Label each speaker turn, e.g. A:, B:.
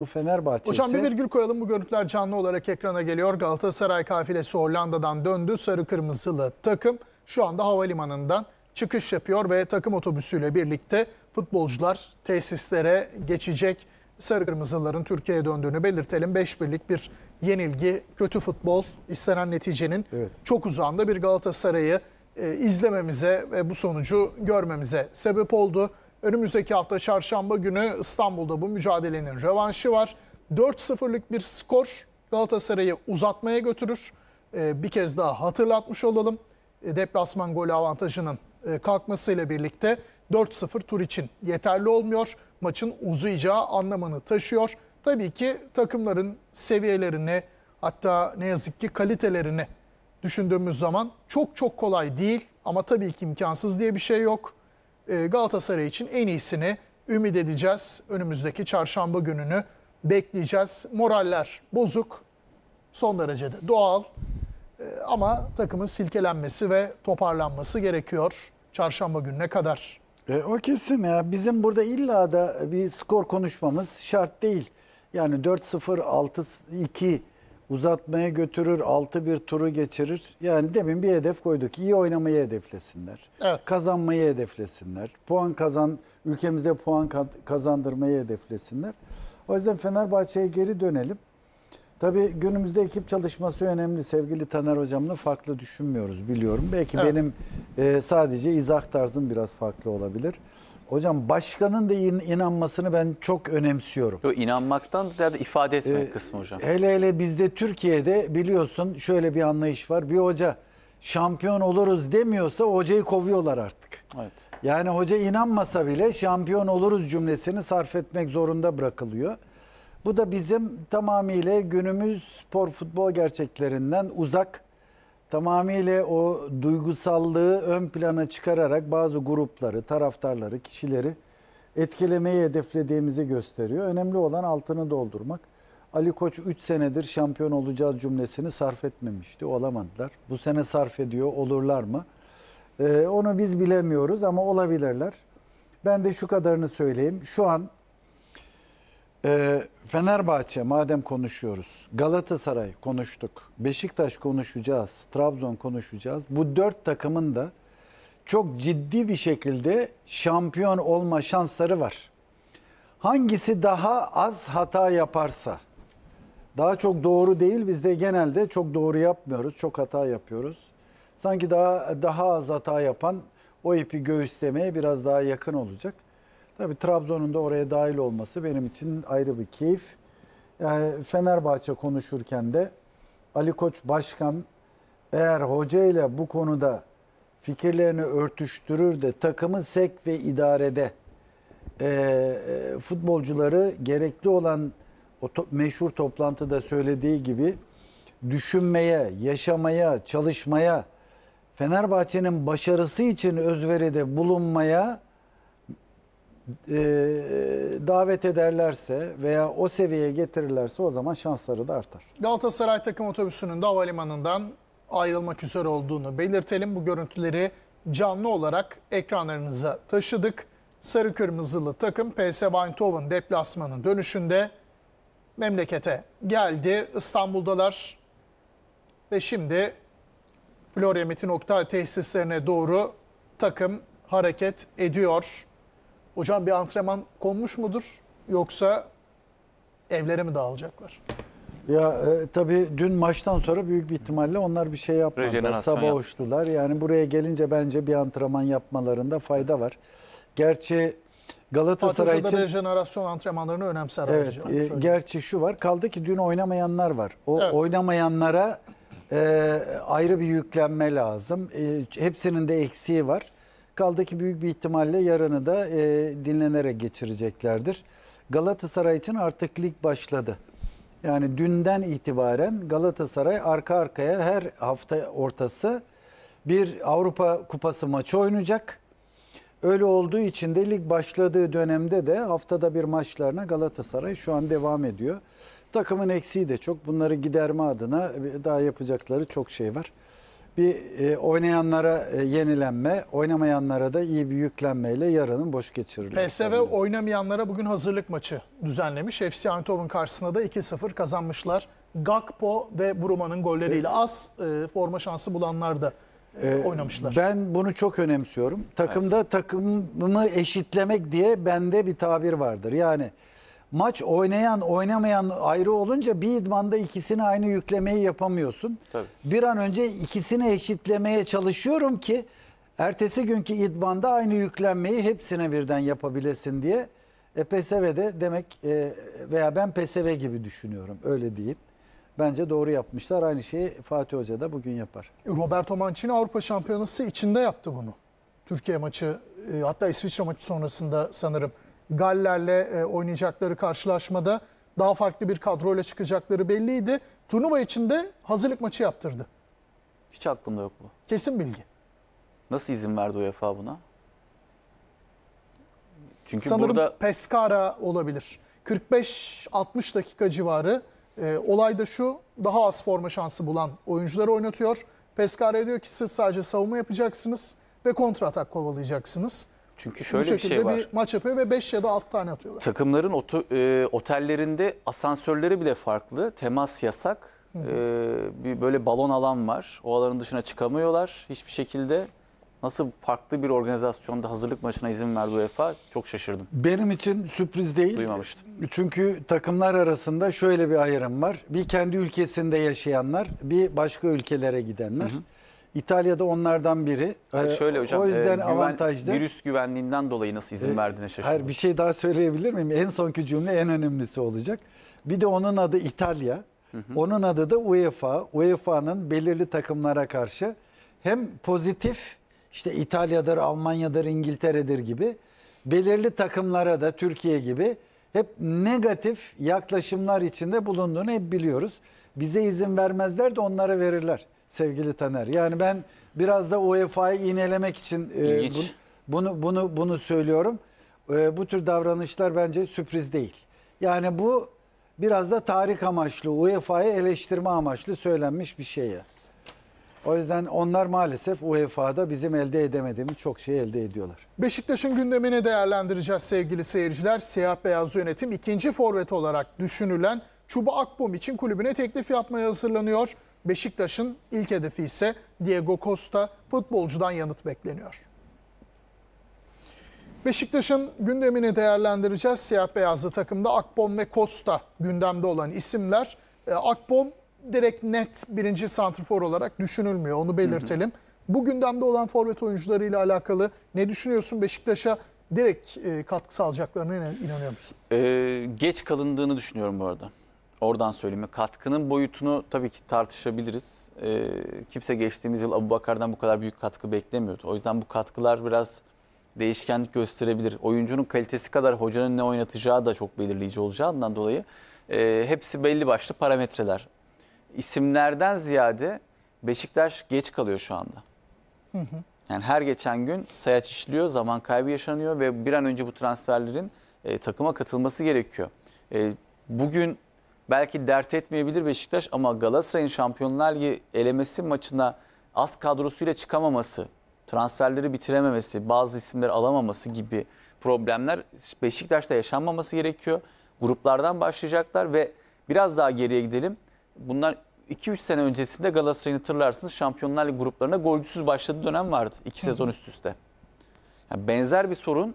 A: Bu Fenerbahçe
B: Hocam bir virgül koyalım. Bu görüntüler canlı olarak ekrana geliyor. Galatasaray kafilesi Hollanda'dan döndü. Sarı kırmızılı takım şu anda havalimanından çıkış yapıyor ve takım otobüsüyle birlikte futbolcular tesislere geçecek. Sarı kırmızıların Türkiye'ye döndüğünü belirtelim. 5 birlik bir yenilgi, kötü futbol, istenen neticenin
A: Evet.
B: çok uzağında bir Galatasaray'ı e, izlememize ve bu sonucu görmemize sebep oldu. Önümüzdeki hafta çarşamba günü İstanbul'da bu mücadelenin rövanşı var. 4-0'lık bir skor Galatasaray'ı uzatmaya götürür. E, bir kez daha hatırlatmış olalım. E, deplasman golü avantajının e, kalkmasıyla birlikte 4-0 tur için yeterli olmuyor. Maçın uzayacağı anlamını taşıyor. Tabii ki takımların seviyelerini hatta ne yazık ki kalitelerini düşündüğümüz zaman çok çok kolay değil ama tabii ki imkansız diye bir şey yok. Ee, Galatasaray için en iyisini ümit edeceğiz. Önümüzdeki çarşamba gününü bekleyeceğiz. Moraller bozuk, son derecede doğal Ee, ama takımın silkelenmesi ve toparlanması gerekiyor çarşamba gününe kadar.
A: E, o kesin ya. Bizim burada illa da bir skor konuşmamız şart değil. Yani 4-0, 6-2 uzatmaya götürür, 6-1 turu geçirir. Yani demin bir hedef koyduk. İyi oynamayı hedeflesinler.
B: Evet.
A: Kazanmayı hedeflesinler. Puan kazan, ülkemize puan ka- kazandırmayı hedeflesinler. O yüzden Fenerbahçe'ye geri dönelim. Tabii günümüzde ekip çalışması önemli. Sevgili Taner Hocam'la farklı düşünmüyoruz biliyorum. Belki
B: Evet.
A: benim e, sadece izah tarzım biraz farklı olabilir. Hocam başkanın da in- inanmasını ben çok önemsiyorum.
C: Yo, inanmaktan ziyade ifade etme
A: Ee,
C: kısmı hocam.
A: Hele hele bizde Türkiye'de biliyorsun şöyle bir anlayış var. Bir hoca şampiyon oluruz demiyorsa hocayı kovuyorlar artık.
C: Evet.
A: Yani hoca inanmasa bile şampiyon oluruz cümlesini sarf etmek zorunda bırakılıyor. Bu da bizim tamamıyla günümüz spor futbol gerçeklerinden uzak, tamamıyla o duygusallığı ön plana çıkararak bazı grupları, taraftarları, kişileri etkilemeyi hedeflediğimizi gösteriyor. Önemli olan altını doldurmak. Ali Koç 3 senedir şampiyon olacağız cümlesini sarf etmemişti. Olamadılar. Bu sene sarf ediyor. Olurlar mı? Ee, onu biz bilemiyoruz ama olabilirler. Ben de şu kadarını söyleyeyim. Şu an e, Fenerbahçe madem konuşuyoruz, Galatasaray konuştuk, Beşiktaş konuşacağız, Trabzon konuşacağız. Bu dört takımın da çok ciddi bir şekilde şampiyon olma şansları var. Hangisi daha az hata yaparsa, daha çok doğru değil biz de genelde çok doğru yapmıyoruz, çok hata yapıyoruz. Sanki daha daha az hata yapan o ipi göğüslemeye biraz daha yakın olacak. Tabii Trabzon'un da oraya dahil olması benim için ayrı bir keyif. Yani Fenerbahçe konuşurken de Ali Koç Başkan eğer hoca ile bu konuda fikirlerini örtüştürür de takımın sek ve idarede e, e, futbolcuları gerekli olan o to- meşhur toplantıda söylediği gibi düşünmeye, yaşamaya, çalışmaya, Fenerbahçe'nin başarısı için özveride bulunmaya e, davet ederlerse veya o seviyeye getirirlerse o zaman şansları da artar.
B: Galatasaray takım otobüsünün de havalimanından ayrılmak üzere olduğunu belirtelim. Bu görüntüleri canlı olarak ekranlarınıza taşıdık. Sarı kırmızılı takım PSV Eindhoven deplasmanın dönüşünde memlekete geldi. İstanbul'dalar ve şimdi Florya Metin Oktay tesislerine doğru takım hareket ediyor. Hocam bir antrenman konmuş mudur yoksa evlere mi dağılacaklar?
A: Ya e, tabii dün maçtan sonra büyük bir ihtimalle onlar bir şey yapmadılar. Sabah
C: yap-
A: uçtular. Yani buraya gelince bence bir antrenman yapmalarında fayda var. Gerçi Galatasaray için
B: rejenerasyon antrenmanlarını önemser
A: Evet, e, gerçi şu var. Kaldı ki dün oynamayanlar var. O
B: Evet.
A: oynamayanlara e, ayrı bir yüklenme lazım. E, hepsinin de eksiği var. Kaldı ki büyük bir ihtimalle yarını da e, dinlenerek geçireceklerdir. Galatasaray için artık lig başladı. Yani dünden itibaren Galatasaray arka arkaya her hafta ortası bir Avrupa Kupası maçı oynayacak. Öyle olduğu için de lig başladığı dönemde de haftada bir maçlarına Galatasaray şu an devam ediyor. Takımın eksiği de çok. Bunları giderme adına daha yapacakları çok şey var. Bir e, oynayanlara e, yenilenme, oynamayanlara da iyi bir yüklenmeyle yarının boş geçirirler.
B: PSV oynamayanlara bugün hazırlık maçı düzenlemiş. FC Eindhoven karşısında da 2-0 kazanmışlar. Gakpo ve Bruma'nın golleriyle az e, forma şansı bulanlar da e, oynamışlar.
A: Ben bunu çok önemsiyorum. Takımda takımımı eşitlemek diye bende bir tabir vardır. Yani maç oynayan oynamayan ayrı olunca bir idmanda ikisini aynı yüklemeyi yapamıyorsun.
C: Tabii.
A: Bir an önce ikisini eşitlemeye çalışıyorum ki ertesi günkü idmanda aynı yüklenmeyi hepsine birden yapabilesin diye. E PSV'de demek e, veya ben PSV gibi düşünüyorum öyle diyeyim. Bence doğru yapmışlar. Aynı şeyi Fatih Hoca da bugün yapar.
B: Roberto Mancini Avrupa Şampiyonası içinde yaptı bunu. Türkiye maçı e, hatta İsviçre maçı sonrasında sanırım Galler'le e, oynayacakları karşılaşmada daha farklı bir kadroyla çıkacakları belliydi. Turnuva içinde hazırlık maçı yaptırdı.
C: Hiç aklımda yok bu.
B: Kesin bilgi.
C: Nasıl izin verdi UEFA buna? Çünkü
B: Sanırım
C: burada
B: Pescara olabilir. 45-60 dakika civarı. E, olay da şu, daha az forma şansı bulan oyuncuları oynatıyor. Pescara'ya diyor ki siz sadece savunma yapacaksınız ve kontra atak kovalayacaksınız.
C: Çünkü şöyle bir şey var.
B: bir maç yapıyor ve 5 ya da 6 tane atıyorlar.
C: Takımların oto- e, otellerinde asansörleri bile farklı. Temas yasak. E, bir böyle balon alan var. O alanın dışına çıkamıyorlar hiçbir şekilde. Nasıl farklı bir organizasyonda hazırlık maçına izin verdi UEFA çok şaşırdım.
A: Benim için sürpriz değil.
C: Duymamıştım.
A: Çünkü takımlar arasında şöyle bir ayrım var. Bir kendi ülkesinde yaşayanlar, bir başka ülkelere gidenler. İtalya'da onlardan biri.
C: Hayır,
A: Ee,
C: şöyle hocam
A: O yüzden
C: e, güven-
A: avantajlı.
C: virüs güvenliğinden dolayı nasıl izin verdiğine şaşırdım.
A: Hayır bir şey daha söyleyebilir miyim? En sonki cümle en önemlisi olacak. Bir de onun adı İtalya. Onun adı da UEFA. UEFA'nın belirli takımlara karşı hem pozitif işte İtalya'dır, Almanya'dır, İngiltere'dir gibi belirli takımlara da Türkiye gibi hep negatif yaklaşımlar içinde bulunduğunu hep biliyoruz. Bize izin vermezler de onlara verirler sevgili Taner. Yani ben biraz da UEFA'yı iğnelemek için e,
C: İlginç.
A: bu- bunu bunu bunu söylüyorum. Ee, bu tür davranışlar bence sürpriz değil. Yani bu biraz da tarih amaçlı, UEFA'yı eleştirme amaçlı söylenmiş bir şey. ya. O yüzden onlar maalesef UEFA'da bizim elde edemediğimiz çok şey elde ediyorlar.
B: Beşiktaş'ın gündemini değerlendireceğiz sevgili seyirciler. Siyah beyaz yönetim ikinci forvet olarak düşünülen Çuba Akbom için kulübüne teklif yapmaya hazırlanıyor. Beşiktaş'ın ilk hedefi ise Diego Costa futbolcudan yanıt bekleniyor. Beşiktaş'ın gündemini değerlendireceğiz. Siyah beyazlı takımda Akbom ve Costa gündemde olan isimler. E, Akbom direkt net birinci santrfor olarak düşünülmüyor. Onu belirtelim. Bu gündemde olan forvet oyuncularıyla alakalı ne düşünüyorsun? Beşiktaş'a direkt e, katkı sağlayacaklarına inan- inanıyor musun?
C: Ee, geç kalındığını düşünüyorum bu arada. Oradan söyleyeyim. Katkının boyutunu tabii ki tartışabiliriz. Ee, kimse geçtiğimiz yıl Abu Bakar'dan bu kadar büyük katkı beklemiyordu. O yüzden bu katkılar biraz değişkenlik gösterebilir. Oyuncunun kalitesi kadar hocanın ne oynatacağı da çok belirleyici olacağından dolayı e, hepsi belli başlı parametreler. İsimlerden ziyade Beşiktaş geç kalıyor şu anda. Yani her geçen gün sayaç işliyor, zaman kaybı yaşanıyor ve bir an önce bu transferlerin e, takıma katılması gerekiyor. E, bugün belki dert etmeyebilir Beşiktaş ama Galatasaray'ın Şampiyonlar Ligi elemesi maçına az kadrosuyla çıkamaması, transferleri bitirememesi, bazı isimleri alamaması gibi problemler Beşiktaş'ta yaşanmaması gerekiyor. Gruplardan başlayacaklar ve biraz daha geriye gidelim. Bunlar 2-3 sene öncesinde Galatasaray'ın hatırlarsınız Şampiyonlar Ligi gruplarına golcüsüz başladığı dönem vardı. 2 sezon üst üste. Yani benzer bir sorun